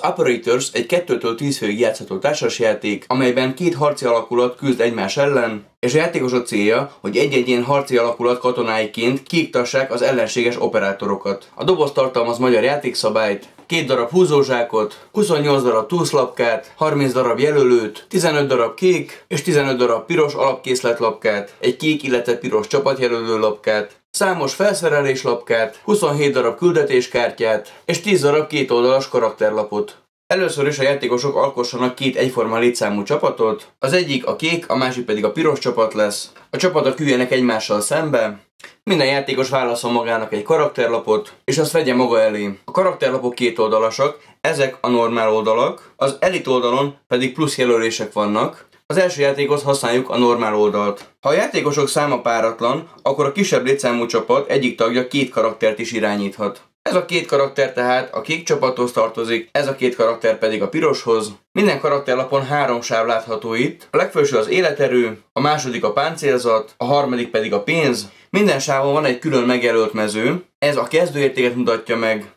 Az Operators egy 2-től 10 főig játszható társasjáték, amelyben két harci alakulat küzd egymás ellen, és a játékosok célja, hogy egy-egy ilyen harci alakulat katonáiként kiiktassák az ellenséges operátorokat. A doboz tartalmaz magyar játékszabályt, két darab húzózsákot, 28 darab túlszlapkát, 30 darab jelölőt, 15 darab kék és 15 darab piros alapkészletlapkát, egy kék, illetve piros csapatjelölő lapkát, számos felszereléslapkát, 27 darab küldetéskártyát és 10 darab kétoldalas karakterlapot. Először is a játékosok alkossanak két egyforma létszámú csapatot, az egyik a kék, a másik pedig a piros csapat lesz. A csapatok üljenek egymással szembe, minden játékos válaszol magának egy karakterlapot, és azt vegye maga elé. A karakterlapok két oldalasak, ezek a normál oldalak, az elit oldalon pedig plusz jelölések vannak, az első játékhoz használjuk a normál oldalt. Ha a játékosok száma páratlan, akkor a kisebb létszámú csapat egyik tagja két karaktert is irányíthat. Ez a két karakter tehát a kék csapathoz tartozik, ez a két karakter pedig a piroshoz. Minden karakterlapon három sáv látható itt. A legfelső az életerő, a második a páncélzat, a harmadik pedig a pénz. Minden sávon van egy külön megjelölt mező, ez a kezdőértéket mutatja meg.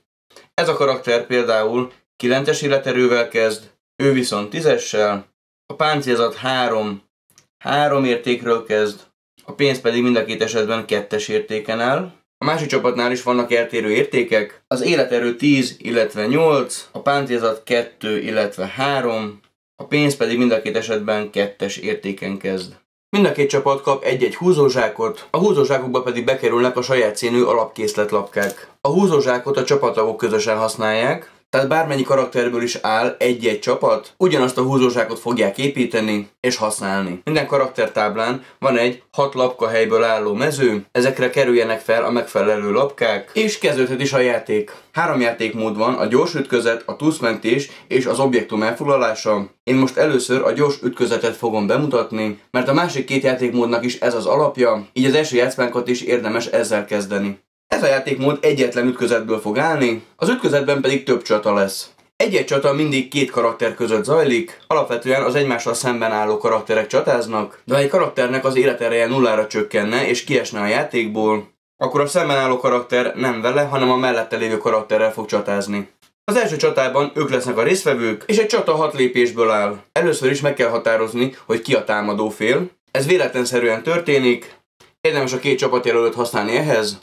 Ez a karakter például 9-es életerővel kezd, ő viszont 10-essel, a páncélzat 3, 3 értékről kezd, a pénz pedig mind a két esetben kettes értéken áll. A másik csapatnál is vannak eltérő értékek. Az életerő 10, illetve 8, a páncélzat 2, illetve 3, a pénz pedig mind a két esetben kettes értéken kezd. Mind a két csapat kap egy-egy húzózsákot, a húzózsákokba pedig bekerülnek a saját színű alapkészletlapkák. A húzózsákot a csapattagok közösen használják, tehát bármennyi karakterből is áll egy-egy csapat, ugyanazt a húzózsákot fogják építeni és használni. Minden karaktertáblán van egy hat lapka helyből álló mező, ezekre kerüljenek fel a megfelelő lapkák, és kezdődhet is a játék. Három játékmód van, a gyors ütközet, a túszmentés és az objektum elfoglalása. Én most először a gyors ütközetet fogom bemutatni, mert a másik két játékmódnak is ez az alapja, így az első játszmánkat is érdemes ezzel kezdeni. Ez a játékmód egyetlen ütközetből fog állni, az ütközetben pedig több csata lesz. Egy-egy csata mindig két karakter között zajlik, alapvetően az egymással szemben álló karakterek csatáznak, de ha egy karakternek az életereje nullára csökkenne és kiesne a játékból, akkor a szemben álló karakter nem vele, hanem a mellette lévő karakterrel fog csatázni. Az első csatában ők lesznek a résztvevők, és egy csata hat lépésből áll. Először is meg kell határozni, hogy ki a támadó fél. Ez véletlenszerűen történik, érdemes a két csapatjelölőt használni ehhez,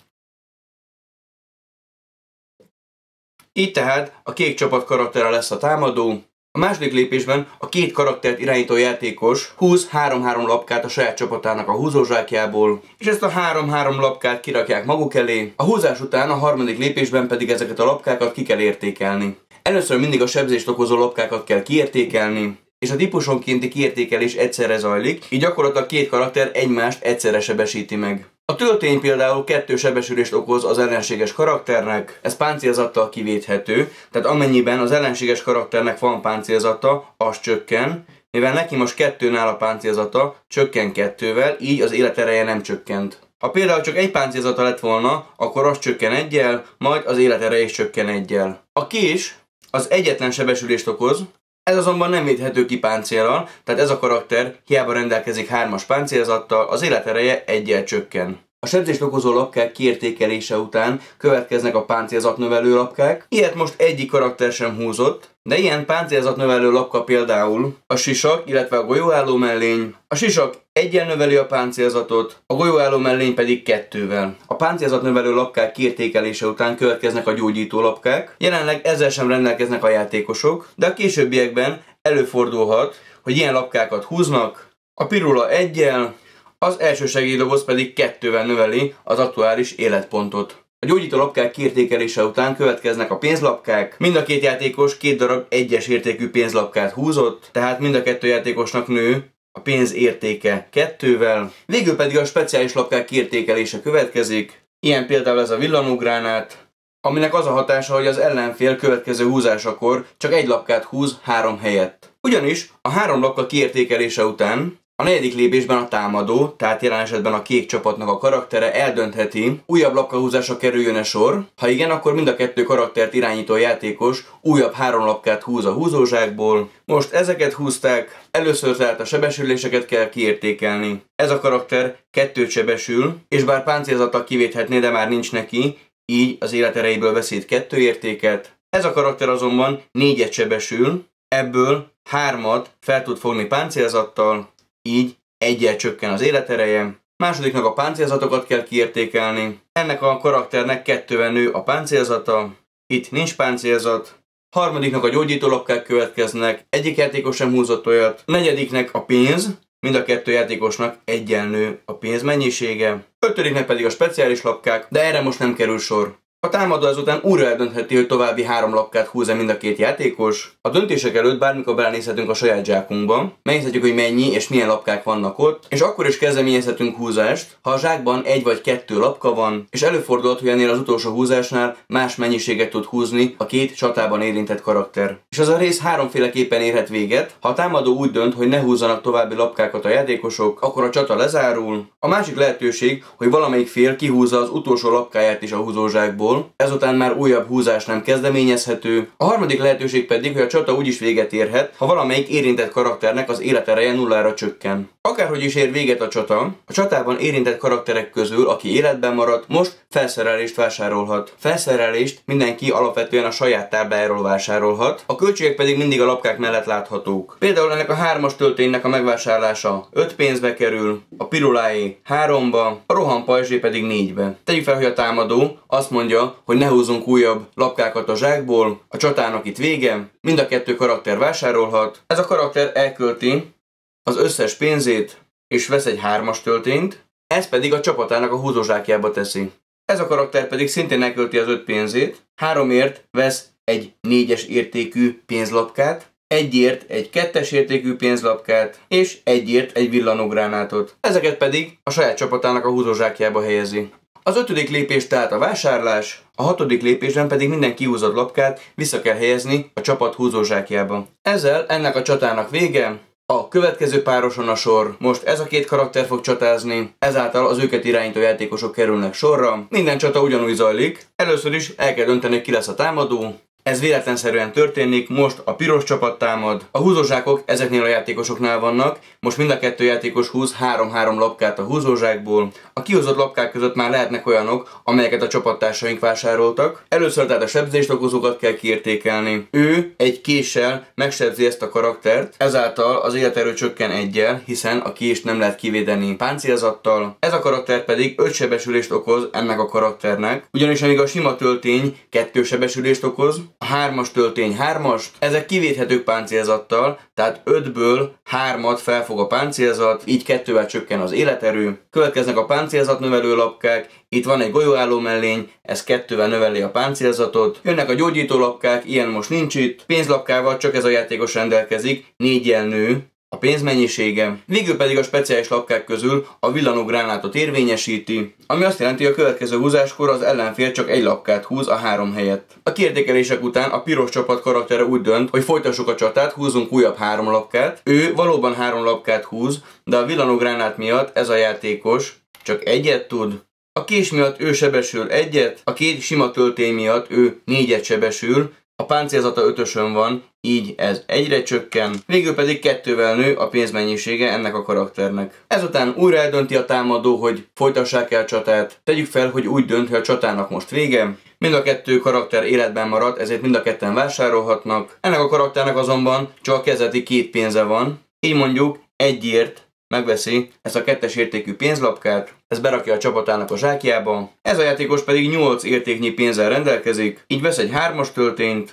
Így tehát a kék csapat karaktere lesz a támadó, a második lépésben a két karaktert irányító játékos húz 3-3 lapkát a saját csapatának a húzózsákjából, és ezt a 3-3 lapkát kirakják maguk elé, a húzás után a harmadik lépésben pedig ezeket a lapkákat ki kell értékelni. Először mindig a sebzést okozó lapkákat kell kiértékelni, és a típusonkénti kiértékelés egyszerre zajlik, így gyakorlatilag két karakter egymást egyszerre sebesíti meg. A töltény például kettő sebesülést okoz az ellenséges karakternek, ez páncélzattal kivéthető, tehát amennyiben az ellenséges karakternek van páncélzata, az csökken, mivel neki most kettőn áll a páncélzata, csökken kettővel, így az életereje nem csökkent. Ha például csak egy páncélzata lett volna, akkor az csökken egyel, majd az életereje is csökken egyel. A kés az egyetlen sebesülést okoz, ez azonban nem védhető ki páncélral, tehát ez a karakter hiába rendelkezik hármas páncélzattal, az életereje egyel csökken. A sebzést okozó lapkák kiértékelése után következnek a páncélzatnövelő lapkák. Ilyet most egyik karakter sem húzott, de ilyen páncélzatnövelő lapka például a sisak, illetve a golyóálló mellény. A sisak egyen növeli a páncélzatot, a golyóálló mellény pedig kettővel. A páncélzatnövelő lapkák kiértékelése után következnek a gyógyító lapkák. Jelenleg ezzel sem rendelkeznek a játékosok, de a későbbiekben előfordulhat, hogy ilyen lapkákat húznak, a pirula egyel, az első segélydoboz pedig kettővel növeli az aktuális életpontot. A gyógyító lapkák kiértékelése után következnek a pénzlapkák. Mind a két játékos két darab egyes értékű pénzlapkát húzott, tehát mind a kettő játékosnak nő a pénz értéke kettővel. Végül pedig a speciális lapkák kiértékelése következik. Ilyen például ez a villanógránát, aminek az a hatása, hogy az ellenfél következő húzásakor csak egy lapkát húz három helyett. Ugyanis a három lapka kiértékelése után a negyedik lépésben a támadó, tehát jelen esetben a kék csapatnak a karaktere eldöntheti, újabb lapkahúzásra kerüljön-e sor. Ha igen, akkor mind a kettő karaktert irányító játékos újabb három lapkát húz a húzózsákból. Most ezeket húzták, először tehát a sebesüléseket kell kiértékelni. Ez a karakter kettőt sebesül, és bár páncélzattal kivéthetné, de már nincs neki, így az életereiből veszít kettő értéket. Ez a karakter azonban négyet sebesül, ebből hármat fel tud fogni páncélzattal, így egyel csökken az életereje. Másodiknak a páncélzatokat kell kiértékelni. Ennek a karakternek kettővel nő a páncélzata, itt nincs páncélzat. Harmadiknak a gyógyítólapkák következnek, egyik játékos sem húzott olyat. Negyediknek a pénz, mind a kettő játékosnak egyenlő a pénz mennyisége. Ötödiknek pedig a speciális lapkák, de erre most nem kerül sor. A támadó ezután újra eldöntheti, hogy további három lapkát húz-e mind a két játékos. A döntések előtt bármikor belenézhetünk a saját zsákunkba, megnézhetjük, hogy mennyi és milyen lapkák vannak ott, és akkor is kezdeményezhetünk húzást, ha a zsákban egy vagy kettő lapka van, és előfordulhat, hogy ennél az utolsó húzásnál más mennyiséget tud húzni a két csatában érintett karakter. És az a rész háromféleképpen érhet véget, ha a támadó úgy dönt, hogy ne húzzanak további lapkákat a játékosok, akkor a csata lezárul. A másik lehetőség, hogy valamelyik fél kihúzza az utolsó lapkáját is a húzózsákból, csatából, ezután már újabb húzás nem kezdeményezhető. A harmadik lehetőség pedig, hogy a csata úgy is véget érhet, ha valamelyik érintett karakternek az életereje nullára csökken. Akárhogy is ér véget a csata, a csatában érintett karakterek közül, aki életben maradt, most felszerelést vásárolhat. Felszerelést mindenki alapvetően a saját táblájáról vásárolhat, a költségek pedig mindig a lapkák mellett láthatók. Például ennek a hármas tölténynek a megvásárlása 5 pénzbe kerül, a pirulái 3-ba, a rohampajzsé pedig 4-be. Tegyük fel, hogy a támadó azt mondja, hogy ne húzunk újabb lapkákat a zsákból, a csatának itt vége, mind a kettő karakter vásárolhat. Ez a karakter elkölti az összes pénzét, és vesz egy hármas töltényt, ez pedig a csapatának a húzózsákjába teszi. Ez a karakter pedig szintén elkölti az öt pénzét, háromért vesz egy négyes értékű pénzlapkát, egyért egy kettes értékű pénzlapkát, és egyért egy villanógránátot. Ezeket pedig a saját csapatának a húzózsákjába helyezi. Az ötödik lépés tehát a vásárlás, a hatodik lépésben pedig minden kihúzott lapkát vissza kell helyezni a csapat húzózsákjába. Ezzel ennek a csatának vége, a következő pároson a sor, most ez a két karakter fog csatázni, ezáltal az őket irányító játékosok kerülnek sorra. Minden csata ugyanúgy zajlik. Először is el kell dönteni, ki lesz a támadó, ez véletlenszerűen történik, most a piros csapat támad. A húzózsákok ezeknél a játékosoknál vannak, most mind a kettő játékos húz 3-3 lapkát a húzózsákból. A kihozott lapkák között már lehetnek olyanok, amelyeket a csapattársaink vásároltak. Először tehát a sebzést okozókat kell kiértékelni. Ő egy késsel megsebzi ezt a karaktert, ezáltal az életerő csökken egyel, hiszen a kést nem lehet kivédeni páncélzattal. Ez a karakter pedig 5 sebesülést okoz ennek a karakternek, ugyanis amíg a sima töltény 2 sebesülést okoz, hármas töltény hármast, ezek kivédhetők páncélzattal, tehát 5-ből 3-at felfog a páncélzat, így kettővel csökken az életerő. Következnek a páncélzat növelő lapkák, itt van egy golyóálló mellény, ez kettővel növeli a páncélzatot. Jönnek a gyógyító lapkák, ilyen most nincs itt. Pénzlapkával csak ez a játékos rendelkezik, négy nő, a pénzmennyisége, végül pedig a speciális lapkák közül a villanógránátot érvényesíti, ami azt jelenti, hogy a következő húzáskor az ellenfél csak egy lapkát húz a három helyett. A kiértékelések után a piros csapat karaktere úgy dönt, hogy folytassuk a csatát, húzunk újabb három lapkát. Ő valóban három lapkát húz, de a villanógránát miatt ez a játékos csak egyet tud, a kés miatt ő sebesül egyet, a két sima töltény miatt ő négyet sebesül, a páncélzata ötösön van, így ez egyre csökken, végül pedig kettővel nő a pénzmennyisége ennek a karakternek. Ezután újra eldönti a támadó, hogy folytassák el csatát. Tegyük fel, hogy úgy dönt, hogy a csatának most vége. Mind a kettő karakter életben marad, ezért mind a ketten vásárolhatnak. Ennek a karakternek azonban csak a kezeti két pénze van. Így mondjuk egyért megveszi ezt a kettes értékű pénzlapkát, ez berakja a csapatának a zsákjába, ez a játékos pedig 8 értéknyi pénzzel rendelkezik, így vesz egy 3-as töltényt,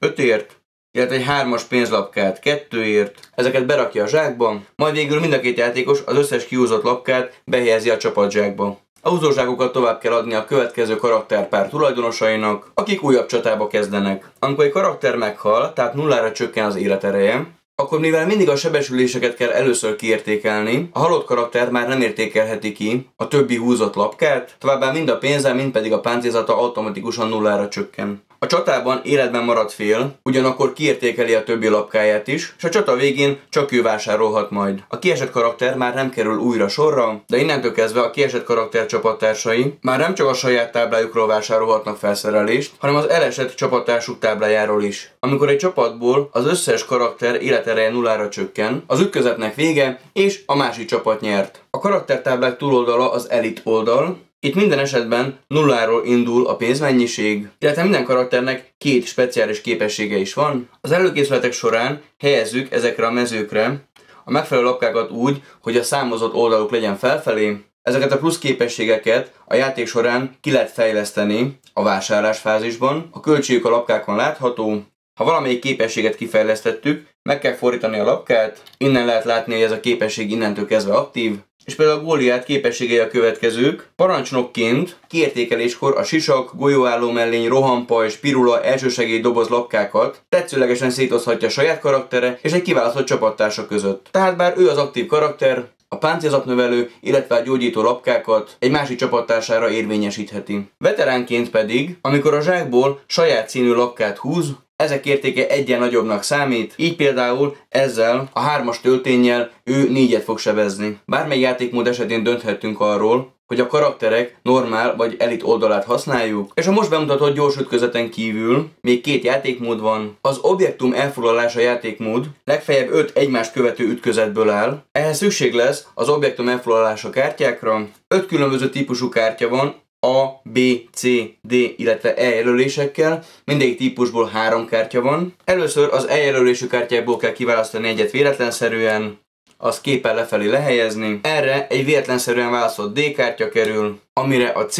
5ért, illetve egy 3-as pénzlapkát 2ért, ezeket berakja a zsákba, majd végül mind a két játékos az összes kiúzott lapkát behelyezi a csapatzsákba. A húzózsákokat tovább kell adni a következő karakterpár tulajdonosainak, akik újabb csatába kezdenek. Amikor egy karakter meghal, tehát nullára csökken az életereje, akkor mivel mindig a sebesüléseket kell először kiértékelni, a halott karakter már nem értékelheti ki a többi húzott lapkát, továbbá mind a pénze, mind pedig a páncélzata automatikusan nullára csökken. A csatában életben maradt fél, ugyanakkor kiértékeli a többi lapkáját is, és a csata végén csak ő vásárolhat majd. A kiesett karakter már nem kerül újra sorra, de innentől kezdve a kiesett karakter csapattársai már nem csak a saját táblájukról vásárolhatnak felszerelést, hanem az elesett csapattársuk táblájáról is. Amikor egy csapatból az összes karakter életereje nullára csökken, az ütközetnek vége, és a másik csapat nyert. A karaktertáblák túloldala az elit oldal, Itt minden esetben nulláról indul a pénzmennyiség, illetve minden karakternek két speciális képessége is van. Az előkészületek során helyezzük ezekre a mezőkre a megfelelő lapkákat úgy, hogy a számozott oldaluk legyen felfelé. Ezeket a plusz képességeket a játék során ki lehet fejleszteni a vásárlás fázisban. A költségük a lapkákon látható. Ha valamelyik képességet kifejlesztettük, meg kell fordítani a lapkát, innen lehet látni, hogy ez a képesség innentől kezdve aktív, és például a Góliát képességei a következők. Parancsnokként kiértékeléskor a sisak, golyóálló mellény, rohampaj, spirula, elsősegély doboz lapkákat tetszőlegesen szétozhatja saját karaktere és egy kiválasztott csapattársa között. Tehát bár ő az aktív karakter, a páncélzatnövelő, illetve a gyógyító lapkákat egy másik csapattársára érvényesítheti. Veteránként pedig, amikor a zsákból saját színű lapkát húz, ezek értéke egyen nagyobbnak számít, így például ezzel a hármas töltényel ő négyet fog sebezni. Bármely játékmód esetén dönthetünk arról, hogy a karakterek normál vagy elit oldalát használjuk, és a most bemutatott gyors ütközeten kívül még két játékmód van. Az objektum elfoglalása játékmód legfeljebb 5 egymást követő ütközetből áll. Ehhez szükség lesz az objektum elfoglalása kártyákra. 5 különböző típusú kártya van, a, B, C, D, illetve E jelölésekkel. Mindegyik típusból három kártya van. Először az E jelölésű kártyákból kell kiválasztani egyet véletlenszerűen, azt képen lefelé lehelyezni. Erre egy véletlenszerűen választott D kártya kerül, amire a C,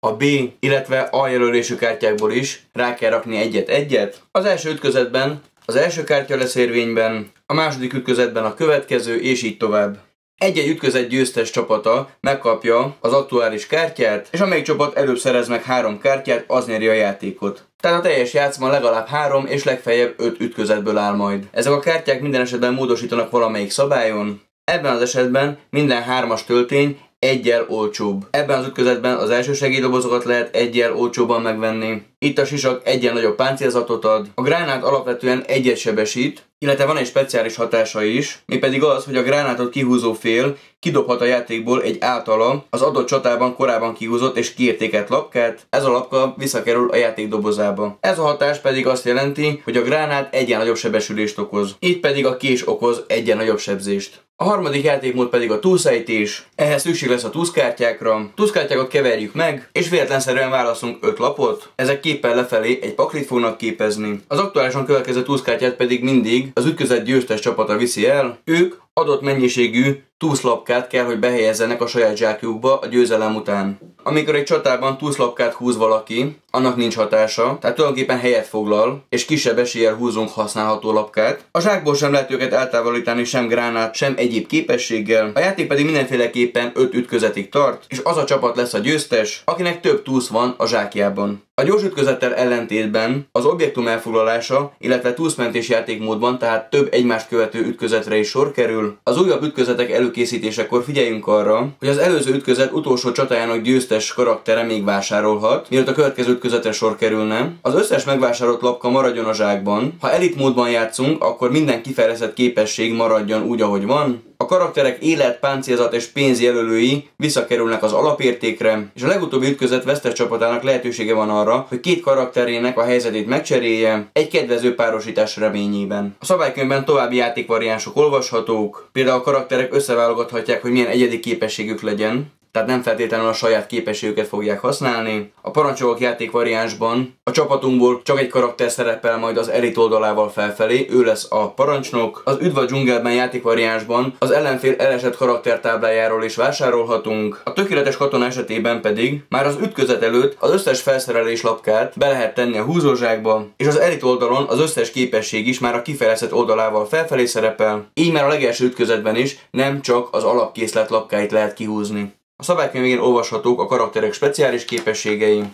a B, illetve A jelölésű kártyákból is rá kell rakni egyet-egyet. Az első ütközetben az első kártya lesz érvényben, a második ütközetben a következő, és így tovább. Egy-egy ütközet győztes csapata megkapja az aktuális kártyát, és amelyik csapat előbb szerez meg három kártyát, az nyeri a játékot. Tehát a teljes játszma legalább három és legfeljebb öt ütközetből áll majd. Ezek a kártyák minden esetben módosítanak valamelyik szabályon. Ebben az esetben minden hármas töltény egyel olcsóbb. Ebben az ütközetben az első segélydobozokat lehet egyel olcsóbban megvenni. Itt a sisak egyen nagyobb páncélzatot ad. A gránát alapvetően egyet sebesít, illetve van egy speciális hatása is, mi pedig az, hogy a gránátot kihúzó fél kidobhat a játékból egy általa az adott csatában korábban kihúzott és kiértékelt lapkát, ez a lapka visszakerül a játék dobozába. Ez a hatás pedig azt jelenti, hogy a gránát egyen nagyobb sebesülést okoz, így pedig a kés okoz egyen nagyobb sebzést. A harmadik játékmód pedig a túlszejtés. Ehhez szükség lesz a túszkártyákra. Túszkártyákat keverjük meg, és véletlenszerűen válaszunk 5 lapot. Ezek képpel lefelé egy paklit fognak képezni. Az aktuálisan következő túszkártyát pedig mindig az ütközet győztes csapata viszi el. Ők adott mennyiségű túszlapkát kell, hogy behelyezzenek a saját zsákjukba a győzelem után. Amikor egy csatában túszlapkát húz valaki, annak nincs hatása, tehát tulajdonképpen helyet foglal, és kisebb eséllyel húzunk használható lapkát. A zsákból sem lehet őket eltávolítani sem gránát, sem egyéb képességgel. A játék pedig mindenféleképpen 5 ütközetig tart, és az a csapat lesz a győztes, akinek több túsz van a zsákjában. A gyors ütközettel ellentétben az objektum elfoglalása, illetve túszmentés játékmódban, tehát több egymást követő ütközetre is sor kerül. Az újabb ütközetek előkészítésekor figyeljünk arra, hogy az előző ütközet utolsó csatájának győztes karaktere még vásárolhat, mielőtt a következő ütközetre sor kerülne. Az összes megvásárolt lapka maradjon a zsákban. Ha elit módban játszunk, akkor minden kifejlesztett képesség maradjon úgy, ahogy van. A karakterek élet, páncélzat és pénzjelölői visszakerülnek az alapértékre, és a legutóbbi ütközet vesztes csapatának lehetősége van arra, hogy két karakterének a helyzetét megcserélje egy kedvező párosítás reményében. A szabálykönyvben további játékvariánsok olvashatók, például a karakterek összeválogathatják, hogy milyen egyedi képességük legyen, tehát nem feltétlenül a saját képességüket fogják használni. A parancsokok játék variánsban a csapatunkból csak egy karakter szerepel majd az elit oldalával felfelé, ő lesz a parancsnok. Az Üdv a dzsungelben játék variánsban az ellenfél elesett karaktertáblájáról is vásárolhatunk. A tökéletes katona esetében pedig már az ütközet előtt az összes felszerelés lapkát be lehet tenni a húzózsákba, és az elit oldalon az összes képesség is már a kifejlesztett oldalával felfelé szerepel. Így már a legelső ütközetben is nem csak az alapkészlet lapkáit lehet kihúzni. A szabálykönyv végén olvashatók a karakterek speciális képességei,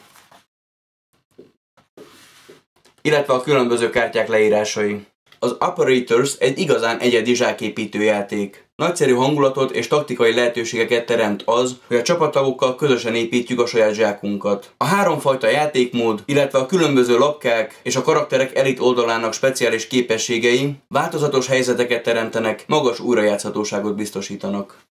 illetve a különböző kártyák leírásai. Az Operators egy igazán egyedi zsáképítő játék. Nagyszerű hangulatot és taktikai lehetőségeket teremt az, hogy a csapattagokkal közösen építjük a saját zsákunkat. A háromfajta játékmód, illetve a különböző lapkák és a karakterek elit oldalának speciális képességei változatos helyzeteket teremtenek, magas újrajátszhatóságot biztosítanak.